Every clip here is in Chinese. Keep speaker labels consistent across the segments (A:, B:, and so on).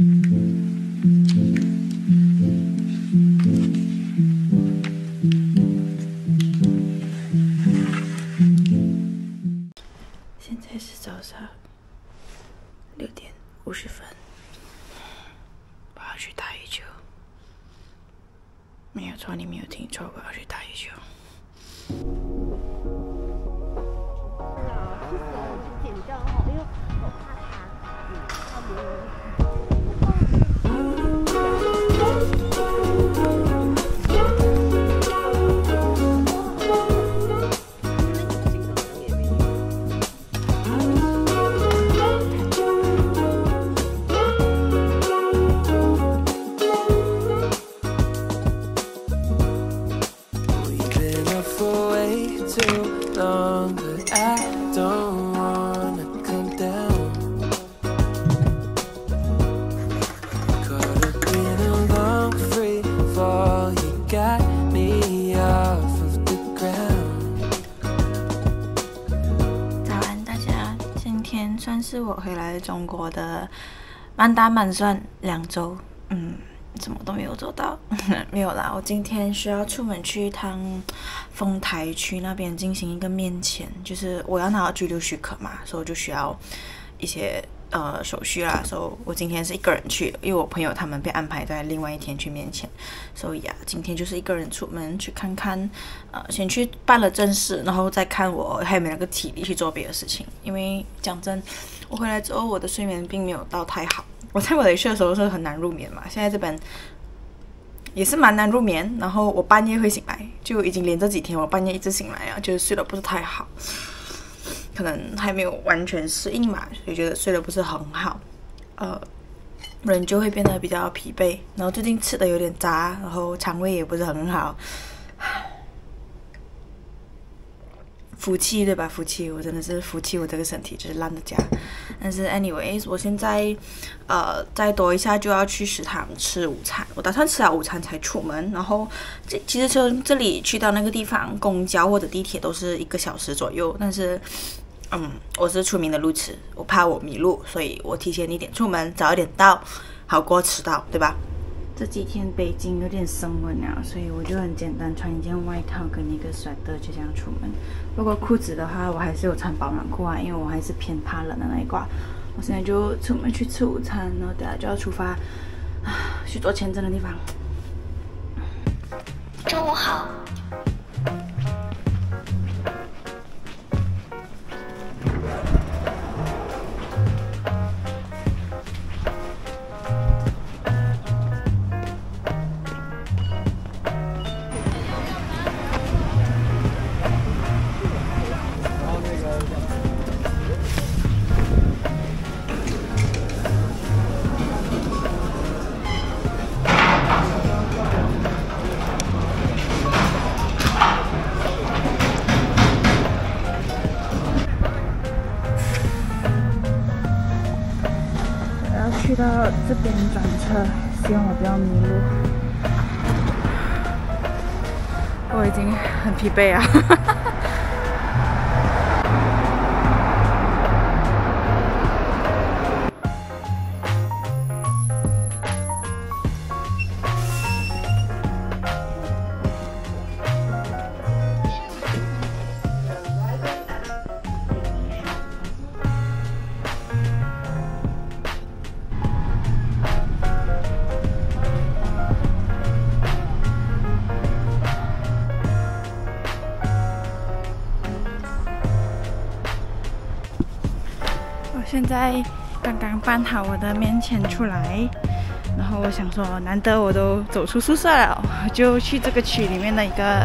A: 现我回来中国的满打满算两周，嗯，什么都没有做到，没有啦。我今天需要出门去一趟丰台区那边进行一个面签，就是我要拿到居留许可嘛，所以我就需要一些呃手续啦。所以我今天是一个人去，因为我朋友他们被安排在另外一天去面签，所以啊，今天就是一个人出门去看看，呃，先去办了正事，然后再看我还有没有那个体力去做别的事情。因为讲真，我回来之后我的睡眠并没有到太好。我在马来西亚的时候是很难入眠嘛，现在这边也是蛮难入眠，然后我半夜会醒来，就已经连这几天我半夜一直醒来啊，就是睡得不是太好，可能还没有完全适应嘛，所以觉得睡得不是很好，呃，人就会变得比较疲惫，然后最近吃的有点杂，然后肠胃也不是很好，福气对吧？福气，我真的是福气，我这个身体就是烂的家。但是 anyways，我现在呃再多一下就要去食堂吃午餐，我打算吃了午餐才出门。然后这其实从这里去到那个地方，公交或者地铁都是一个小时左右。但是嗯，我是出名的路痴，我怕我迷路，所以我提前一点出门，早一点到，好过迟到，对吧？这几天北京有点升温了，所以我就很简单穿一件外套跟一个甩的就这样出门。不过裤子的话，我还是有穿保暖裤啊，因为我还是偏怕冷的那一挂。我现在就出门去吃午餐，然后等下就要出发啊去做签证的地方。
B: 中午好，
A: 等车，希望我不要迷路。我已经很疲惫啊。在刚刚办好我的面签出来，然后我想说，难得我都走出宿舍了，我就去这个区里面的一个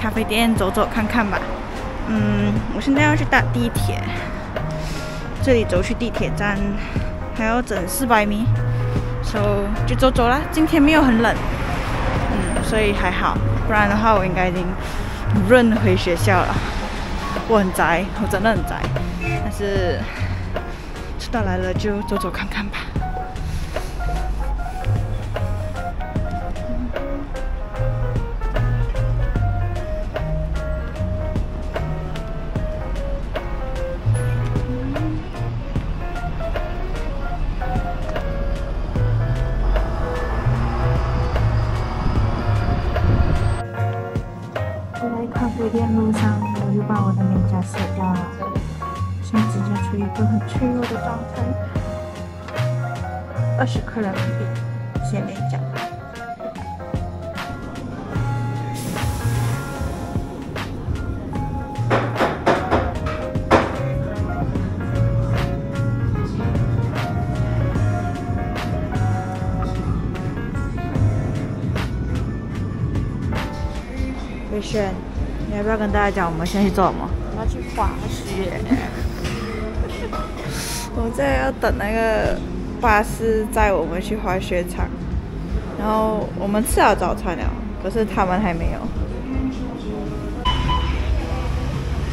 A: 咖啡店走走看看吧。嗯，我现在要去搭地铁，这里走去地铁站还要整四百米，所、以就走走啦。今天没有很冷，嗯，所以还好，不然的话我应该已经润回学校了。我很宅，我真的很宅，但是到来了就走走看看吧。在咖啡店路上，我就把我的美甲卸掉了。现在指甲处于一个很脆弱的状态。二十克人民币，写美甲。魏轩，你要不要跟大家讲我们现在去做什么？
C: 我要去滑雪。
A: 我们在要等那个巴士载我们去滑雪场，然后我们吃了早餐了，可是他们还没有。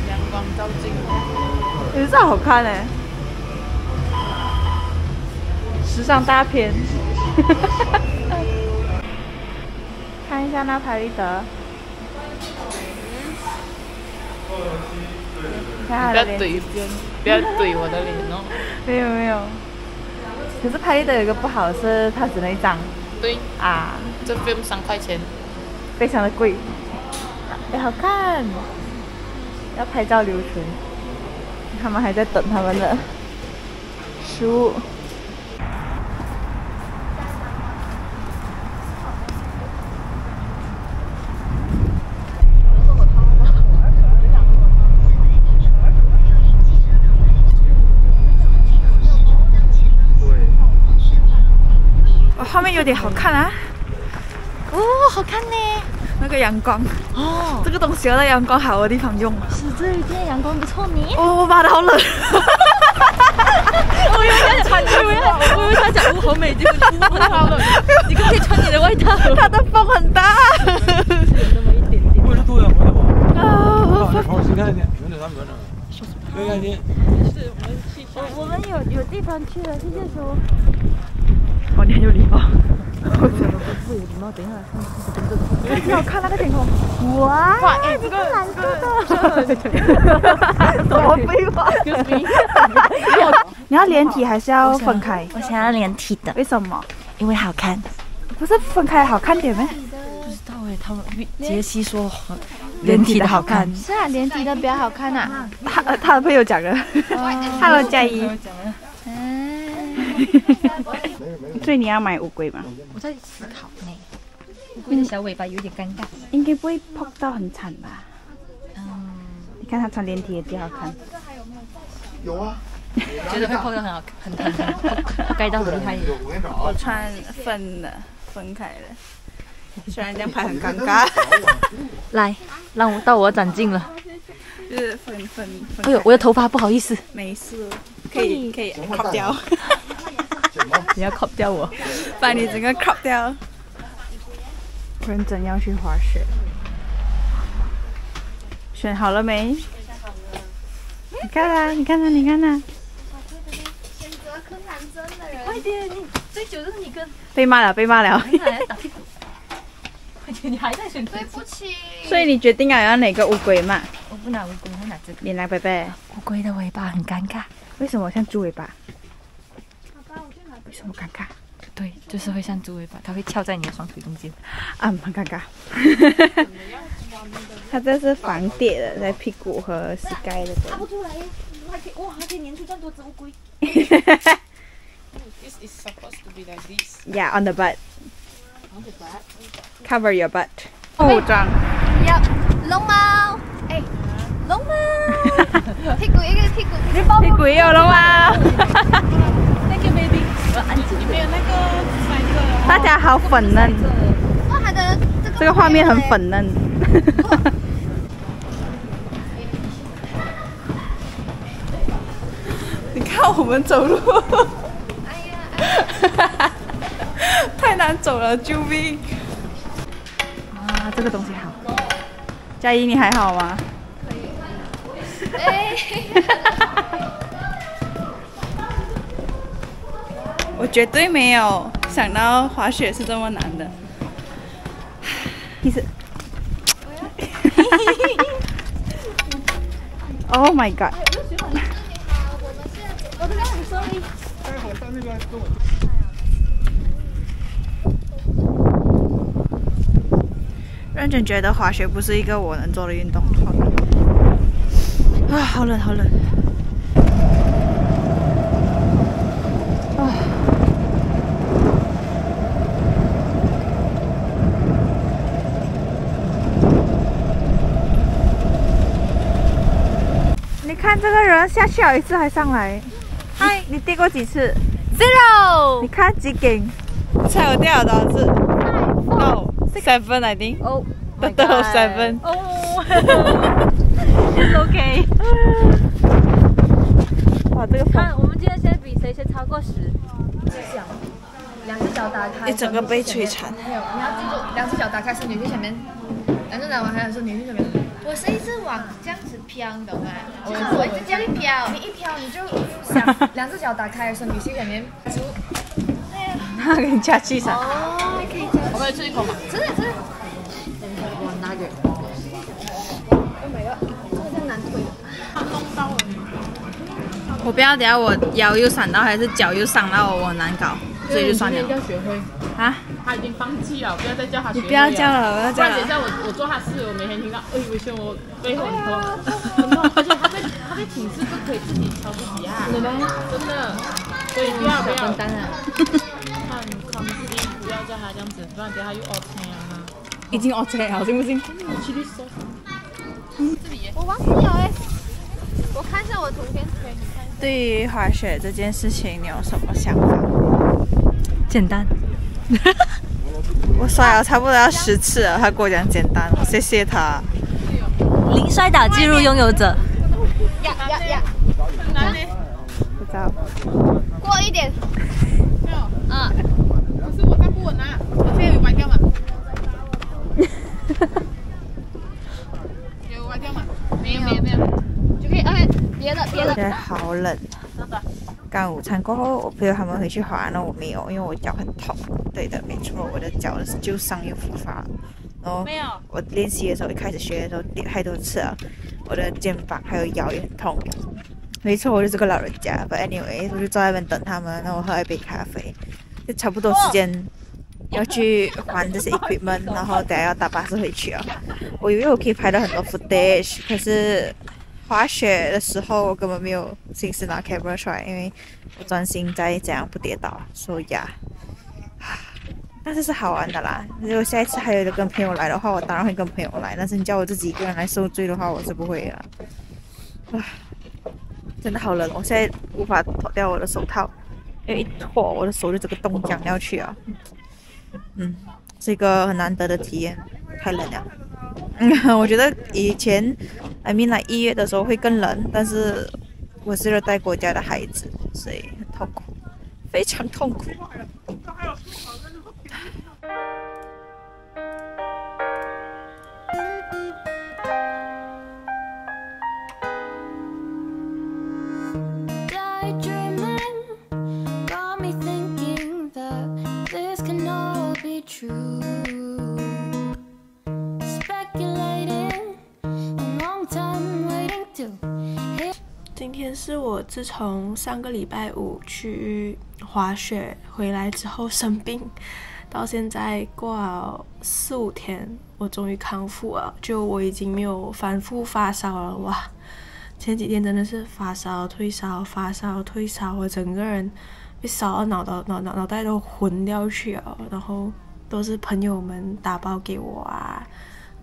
C: 阳光照进，
A: 也是好看哎、时尚大片。看一下那拍立得，看他
C: 不要
A: 的脸
C: 怼，不要怼我的脸哦。
A: 没有没有。可是拍立得有一个不好是，它只能一张
C: 对，
A: 啊，
C: 这 film 三块钱。
A: 非常的贵。哎，好看！要拍照留存，他们还在等他们的食物。有点好看啊！
C: 哦，好看呢。
A: 那个阳光，
C: 哦，
A: 这个东西要在阳光好的地方用。
C: 是这一天阳光不错呢。
A: 哦，我妈的好冷。
C: 我以为他讲，我以为他，我以为他讲哦好美，结果你不好冷，你可不可以穿你的外套？
A: 它的风很大。
C: 那么一点点。
B: 我是多远回来吧？
A: 啊，
B: 好，先看一点，远点，咱们远点。再看一点，
C: 我们有有地方去了，谢谢叔。
A: 好，你很有礼貌。
C: 不有礼貌，等一下看
A: 很好看那个天空。
C: 哇，哎，这个蓝色的，
A: 什么废话？你要连体还是要分开？
C: 我想要连体的，
A: 为什么？
C: 因为好看。
A: 不是分开好看点吗？
C: 不知道哎，他们杰西说
A: 连体的好看。
C: 是啊，连体的比较好看啊。
A: 他他的朋友讲的。Hello，佳怡。所以你要买乌龟吗？
C: 我在思考呢，乌龟的小尾巴有点尴尬。
A: 应该不会碰到很惨吧？
C: 嗯，
A: 你看他穿连体也挺好看。
C: 有啊觉得会碰到很好，很很很盖到很厉害。
A: 我穿分的，分开的。虽然这样拍很尴尬，
C: 来，让我到我长进了。
A: 就是分分分。
C: 哎呦，我的头发不好意思，
A: 没事，可以可以 crop 掉，
C: 你要 cop 掉我。
A: 把你整个 crop 掉。认真要去滑雪，选好了没？你看啦，你看啦，你看啦，
C: 快点，你最久就是你跟
A: 被骂了，被骂了。
C: 奶奶打屁股。快点，你还在选对不起。
A: 所以你决定了要哪个乌龟嘛？
C: 我不拿乌龟，我拿这个。
A: 你来，贝贝。
C: 乌龟的尾巴很尴尬。
A: 为什么像猪尾巴？为什么尴尬？
C: 对，就是会像猪尾巴，它会翘在你的双腿中间。
A: 啊，很尴尬。它这是防跌的，在屁股和膝盖的地方。
C: 出来，还可以哇，还可以粘出这样多只乌龟。
D: This is supposed to be like this.
A: Yeah, on the butt. Cover your butt. 护装。
E: 要龙猫，哎，龙猫，屁股一个屁股，
A: 屁股也有了吗
C: ？Thank you, baby。
D: 没有那个
A: 大家好粉嫩，
E: 哇，它的这个
A: 这个画面很粉嫩。你看我们走路，太难走了，救命！啊，这个东西好。佳怡，你还好吗？
E: 哎，
A: 我绝对没有想到滑雪是这么难的。你是？Oh my god！
E: 我这边很顺利。
A: 认真觉得滑雪不是一个我能做的运动。啊，好冷，好冷。看这个人下去了一次还上来。嗨，你跌过几次
E: ？Zero
A: 你看几根？猜我掉了多少次？No seven I think。
E: 哦
A: Total seven。
E: 哦
A: It's okay。哇，这个风
E: 看，我们今天先比谁先超过十。想，两只脚打开。
A: 一整个被摧残。
E: 没有，你要记住，两只脚打开，身体去前面，两只脚打开的时候，你去前面。我是一直往这样子飘，你懂吗？就是我一直这样飘，你一飘你就想两只脚打开，身体去前面。
A: 他给你加气伞。
E: 哦，可以这样。
D: 我可以吃一口嘛？
E: 真的真的。我拿给。Oh my god，这个叫难推。
A: 我不要，等下我腰又闪到，还是脚又伤到我，难搞，所以就算了
D: 要学会，
A: 啊！
D: 他已经放弃了，不要再叫他学会
A: 你不要叫了，我要叫了。
D: 然等一下我我做他事，我每天听到，哎，维轩我背后很痛，很痛，而且他在他在寝室不可以自己敲自己啊，真的真的，所以不要不要，
E: 分担啊。
D: 看康熙不要叫他这样子，不然等下又 OK 啊。
A: 已经 OK 了，信不信？
D: 去律师，
E: 我忘记了哎，我看一下我图片。
A: 对于滑雪这件事情，你有什么想法？简单。我刷牙差不多要十次了，他跟我讲简单，我谢谢他。
C: 零摔倒记录拥有者。
E: 呀呀呀！
D: 很难呢。
A: 不知道。
E: 过一点。
D: 没有，
E: 嗯。
D: 可是我站不稳啊，我现在有歪掉吗？有歪掉吗？没有没有没有。
E: 就可以 OK，别的别的
A: 现。在好冷。刚午餐过后，我朋友他们回去滑，那我没有，因为我脚很痛。对的，没错，我的脚就伤又复发了。然后
D: 没有
A: 我练习的时候，一开始学的时候跌太多次了，我的肩膀还有腰也很痛。没错，我就是个老人家。But anyway，我就坐在那边等他们，然后我喝一杯咖啡，就差不多时间要去还这些 equipment，然后等下要搭巴士回去啊。我以为我可以拍到很多 footage，可是滑雪的时候我根本没有心思拿 camera 出来，因为我专心在怎样不跌倒。所以呀，但是是好玩的啦。如果下一次还有的跟朋友来的话，我当然会跟朋友来。但是你叫我自己一个人来受罪的话，我是不会的。啊，真的好冷，我现在无法脱掉我的手套，因为一脱我的手就整个冻僵掉去啊。嗯，是一个很难得的体验，太冷了。嗯，我觉得以前，I mean 来一月的时候会更冷，但是我是热带国家的孩子，所以很痛苦，非常痛苦。
F: 是我自从上个礼拜五去滑雪回来之后生病，到现在过了四五天，我终于康复了。就我已经没有反复发烧了，哇！前几天真的是发烧退烧，发烧退烧，我整个人被烧到脑袋脑脑脑袋都昏掉去了，然后都是朋友们打包给我啊。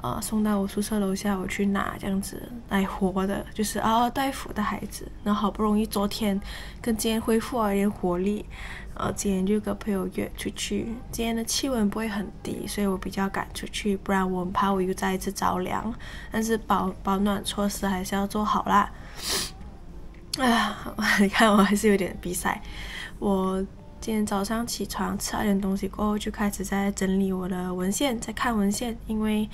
F: 呃，送到我宿舍楼下，我去拿这样子来活的，就是嗷嗷待哺的孩子。然后好不容易昨天跟今天恢复了一点活力，呃，今天就跟朋友约出去。今天的气温不会很低，所以我比较敢出去，不然我很怕我又再一次着凉。但是保保暖措施还是要做好啦。哎呀，你看我还是有点鼻塞。我今天早上起床吃了点东西过后，就开始在整理我的文献，在看文献，因为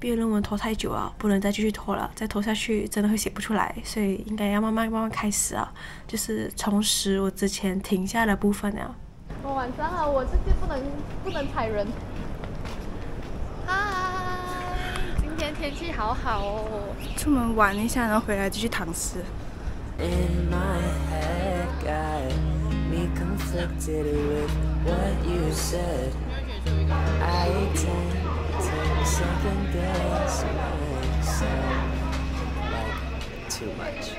F: 毕业论文拖太久了，不能再继续拖了，再拖下去真的会写不出来，所以应该要慢慢慢慢开始啊，就是重拾我之前停下的部分了。
E: 我晚上好，我这边不能不能踩人。嗨，今天天气好好哦。
A: 出门玩一下，然后回来继续躺尸。
G: in my head conflicted with what you said. I tend to
C: second guess makes sound like too much.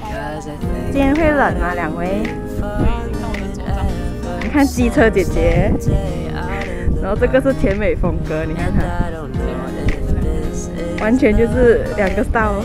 C: Cause I think
G: 今天会冷吗？两位
C: ？falling ever
G: 你看机车姐姐
C: ，day out in the
G: 然后这个是甜美风格，你看它
C: ，I don't know if this is
G: 完全就是两个 style。